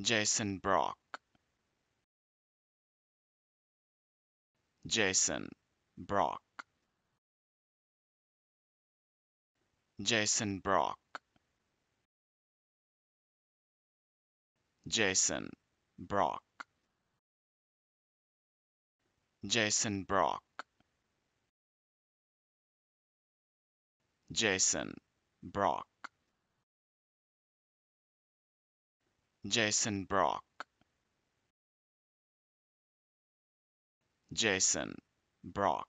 Jason Brock. Jason Brock. Jason Brock. Jason Brock. Jason Brock. Jason Brock Jason Brock. Jason Brock